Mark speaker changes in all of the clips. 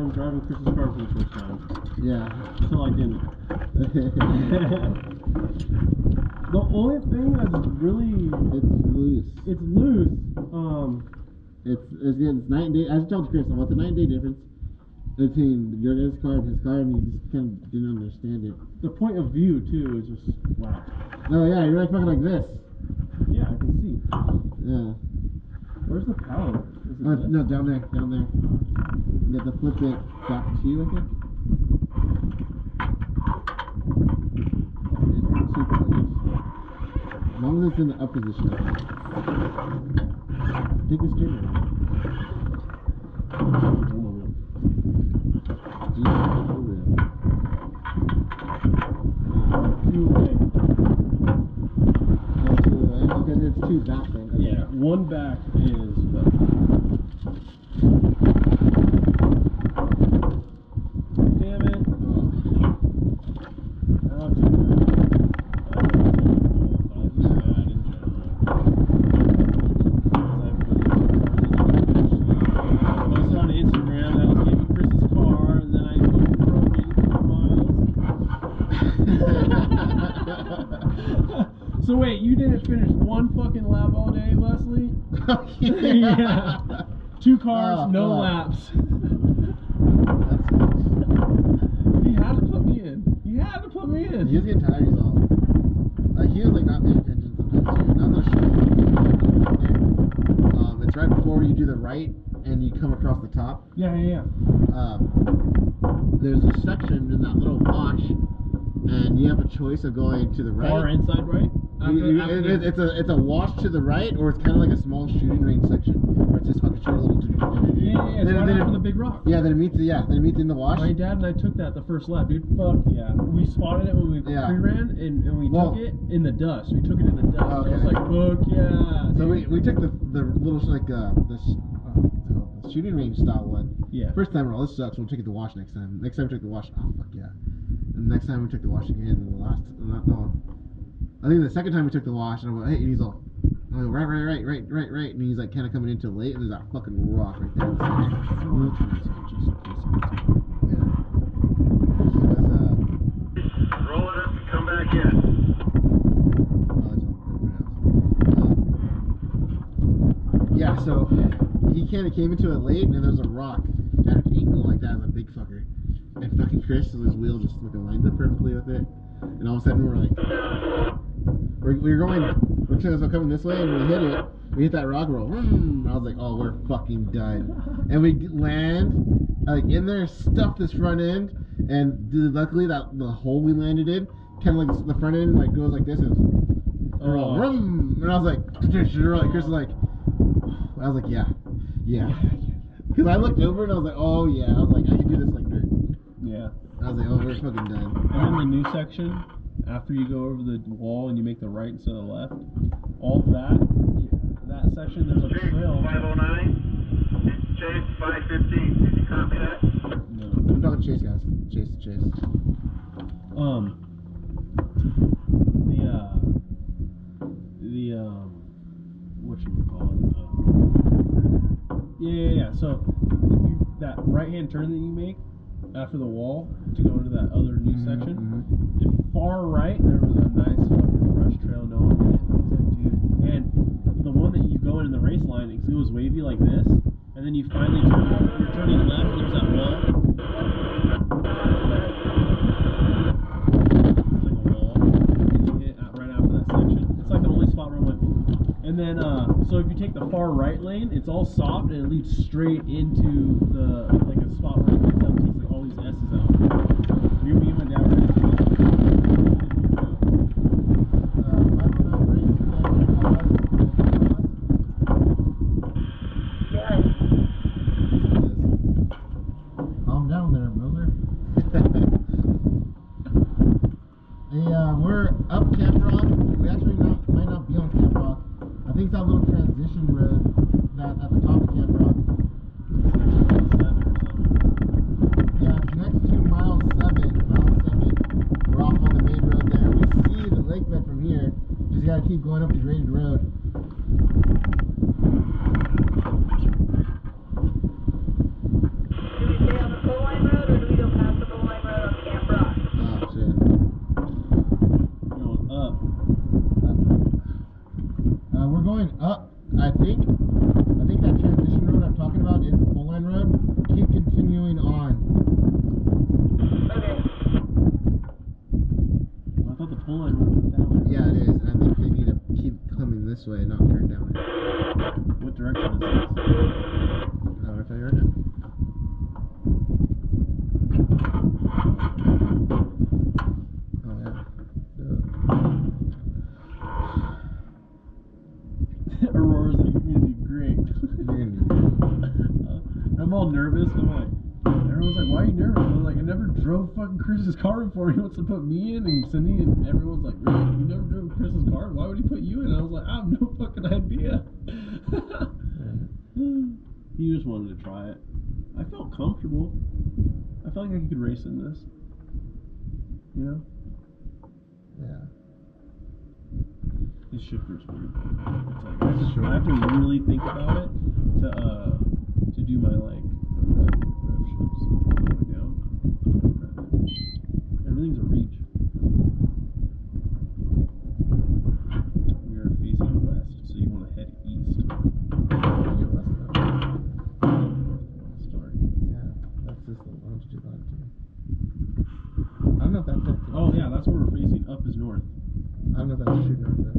Speaker 1: Time
Speaker 2: driving Chris's car for the first time.
Speaker 1: Yeah.
Speaker 2: Until I didn't. the only thing that's really
Speaker 1: it's loose.
Speaker 2: it's loose. Um,
Speaker 1: It's it's, again, it's night and day. As I told Chris, what's the night and day difference between your guys' car and his car, and he just kind of didn't understand it.
Speaker 2: the point of view too is just wow.
Speaker 1: No, yeah, you're like fucking like this.
Speaker 2: Yeah, I can see.
Speaker 1: Yeah.
Speaker 2: Where's the power?
Speaker 1: Oh,
Speaker 2: this?
Speaker 1: no, down there, down there. You to flip it back to you, I think. Yeah, two pointers. As long as it's in the up position. Take the steering wheel. Jesus, over there.
Speaker 2: Two way.
Speaker 1: Okay, it's two back then.
Speaker 2: Yeah, one back is. Damn it. Not too bad. I don't know if it's bad in general. I saw on Instagram that I was getting Chris's car, and then I drove it for miles. So wait, you didn't finish one fucking lap all day, Leslie? yeah. Two cars,
Speaker 1: Oh,
Speaker 2: no laps. He had to put me in. He had to put me in.
Speaker 1: He was getting tired, he's all. Like, he was like not paying attention sometimes too. And I was not sure. Um, it's right before you do the right and you come across the top.
Speaker 2: Yeah, yeah, yeah.
Speaker 1: Um, there's a section in that little wash, and you have a choice of going to the right.
Speaker 2: Far inside right? After,
Speaker 1: You-
Speaker 2: after
Speaker 1: it- it's a it's a wash to the right, or it's kind of like a small shooting range section where it's just fucking short little.
Speaker 2: yeah, yeah, yeah. It's
Speaker 1: Then-
Speaker 2: right
Speaker 1: then it-
Speaker 2: the big rock.
Speaker 1: Yeah, then it meets yeah, then it meets in the wash.
Speaker 2: My dad and I took that the first lap, dude. Fuck yeah. We spotted it when we
Speaker 1: Yeah.
Speaker 2: pre-ran, and, and we
Speaker 1: Well-
Speaker 2: took it in the dust. We took it in the dust. I was
Speaker 1: Okay.
Speaker 2: like, fuck yeah.
Speaker 1: So we,
Speaker 2: dude.
Speaker 1: we took the the little like uh the, sh- uh, shooting range style one.
Speaker 2: Yeah.
Speaker 1: First time, well, this sucks. We'll take it to wash next time. Next time we take the wash. Oh fuck yeah. And next time we took the wash again. And the last, not no. I think the second time we took the wash, and I went, hey, and he's all, I go, right, right, right, right, right, right, and he's like kind of coming into late, and there's that fucking rock right there. Like, oh, yeah. Uh, Roll it
Speaker 3: up and come back in.
Speaker 1: Oh, uh, yeah, so he kind of came into it late, and there's a rock at an angle like that, a big fucker. And fucking Chris, his wheel just fucking lines up perfectly with it. And all of a sudden, we're like we're, we were going, we're so coming this way, and we hit it. We hit that rock roll. Mm, I was like, oh, we're fucking done. And we land, like in there, stuff this front end, and luckily that the hole we landed in, kind of like the front end like goes like this, and,
Speaker 2: Oh.
Speaker 1: vroom, and I was like, Chris was like, I was like, yeah, yeah. Because I looked over and I was like, oh yeah. I was like, I can do this like dirt.
Speaker 2: Yeah.
Speaker 1: I was like, oh, we're fucking done.
Speaker 2: And then the new section, after you go over the wall and you make the right instead of the left, all that, that section, there's a
Speaker 3: Chase
Speaker 2: trail.
Speaker 3: 509, Chase 515, did you copy that?
Speaker 2: No.
Speaker 1: I'm talking chase, guys. Chase, chase.
Speaker 2: Um, the, uh, the, um, what you would call it? Uh, yeah, yeah, yeah. So, if you, that right hand turn that you make after the wall to go into that other new
Speaker 1: Mhm,
Speaker 2: section,
Speaker 1: mhm.
Speaker 2: if far right, there was a nice fucking fresh trail going. I was like, dude. And the one that you go in the race line, it goes wavy like this, and then you finally turn, you're turning left, and there's that wall. There's like a wall that you hit at- right after that section. It's like the only spot where I went. And then, uh, so if you take the far right lane, it's all soft and it leads straight into the like a spot where it out takes like all these S's out. Right into it.
Speaker 1: Calm down there, hey, uh, we're up Camp Rock. We actually not might not be on. I think that little transition road that at the top of Camp Rock. Yeah, it's next to mile seven. Mile seven. We're off on the main road there. We see the lake bed from here. Just gotta keep going up the graded road.
Speaker 3: Do we stay on the full line road or do we go past the full line road on Camp Rock?
Speaker 1: Oh shit.
Speaker 2: Going up.
Speaker 1: Uh, we're going up. I think. I think that transition road I'm talking about is the full line road. Keep continuing on.
Speaker 3: Okay.
Speaker 2: I thought the full line road went that way.
Speaker 1: Yeah, it is. And I think they need to keep coming this way, not turn down.
Speaker 2: What direction is this?
Speaker 1: Uh, I'll tell you right now. Yeah.
Speaker 2: Aurora's like, you're gonna do great.
Speaker 1: You're gonna do great.
Speaker 2: Uh, I'm all nervous. I'm like, everyone's like, why are you nervous? I'm like, I never drove fucking Chris's car before. He wants to put me in and Cindy, and everyone's like, really? You never drove Chris's car? Why would he put you in? I was like, I have no fucking idea. he just wanted to try it. I felt comfortable. I felt like I could race in this. You know?
Speaker 1: Yeah.
Speaker 2: His shifter's weird. It's like I have, to, I have to really think about it to uh to do my like rev, rev shifts going down. Everything's a reach. We are facing west, so you want to head east.
Speaker 1: Yeah, west up.
Speaker 2: Sorry.
Speaker 1: Yeah, that's this little longitude latitude. I don't know if that's it.
Speaker 2: Oh yeah, that's where we're facing. Up is north.
Speaker 1: I don't know if that's true or not. but-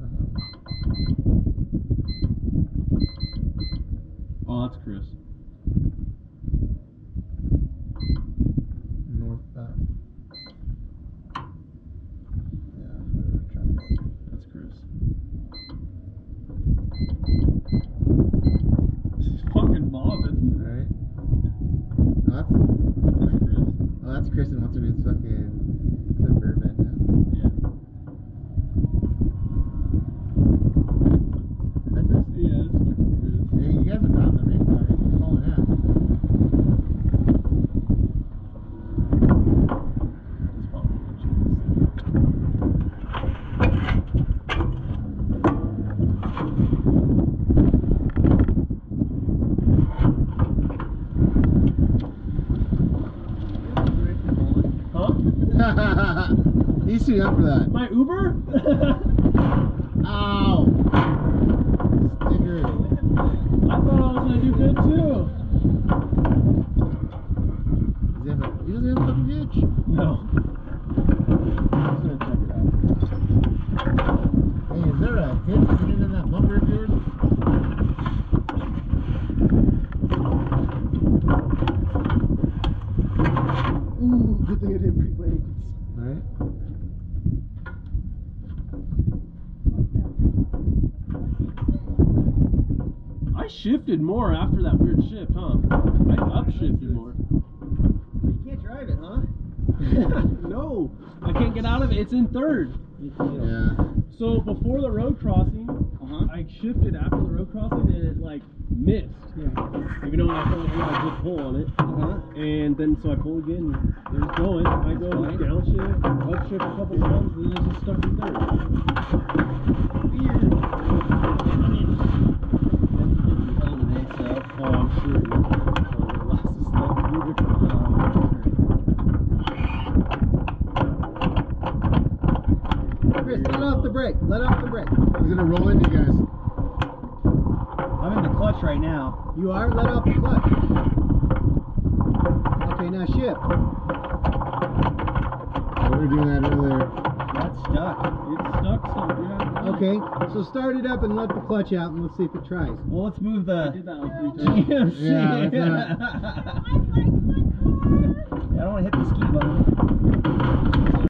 Speaker 1: Um,
Speaker 2: Oh, that's Chris.
Speaker 1: north back. Yeah, whatever. Traffic.
Speaker 2: That's Chris. This is fucking mobbing.
Speaker 1: Alright. Oh, that's,
Speaker 2: That's Chris.
Speaker 1: oh, that's Chris and what's her name's fucking the Burbank now.
Speaker 2: Yeah.
Speaker 1: Is that Chris?
Speaker 2: Yeah, it's fucking Chris.
Speaker 1: Hey, you guys are not in the race car. You're hauling ass.
Speaker 2: It's probably what you Huh?
Speaker 1: He's too young for that.
Speaker 2: My Uber?
Speaker 1: Ow! Sticker.
Speaker 2: I thought I was gonna do good too.
Speaker 1: Does he have a, he doesn't have a fucking hitch.
Speaker 2: No. I'm just gonna check it out.
Speaker 1: Hey, is there a hitch coming in that bumper of yours?
Speaker 2: Ooh, good thing I didn't break my ankles.
Speaker 1: Alright.
Speaker 2: I shifted more after that weird shift, huh? I upshifted more.
Speaker 4: You can't drive it, huh?
Speaker 2: no, I can't get out of it. It's in third.
Speaker 1: Yeah.
Speaker 2: So before the road crossing,
Speaker 4: Uh-huh.
Speaker 2: I shifted after the road crossing and it like missed.
Speaker 4: Yeah.
Speaker 2: Even though I felt like I had a good pull on it.
Speaker 4: Uh-huh.
Speaker 2: And then so I pull again, it was going. I go
Speaker 4: Fine.
Speaker 2: downshift, upshift a couple times, and then it's just stuck in third.
Speaker 4: Weird. I mean, element, so.
Speaker 2: Oh, I'm sure. Uh, lots of stuff. You're different.
Speaker 4: Chris, let off the brake. Let off the brake.
Speaker 1: He's gonna roll into you guys.
Speaker 4: I'm in the clutch right now. You are? Let off the clutch. Okay, now shift.
Speaker 1: We were doing that earlier.
Speaker 4: That's stuck.
Speaker 2: It's stuck still, yeah.
Speaker 4: Okay, so start it up and let the clutch out and let's see if it tries. Well, let's move
Speaker 2: I
Speaker 4: the
Speaker 2: did that like three times.
Speaker 4: GMC.
Speaker 1: Yeah, that's
Speaker 4: I don't want to hit the ski button.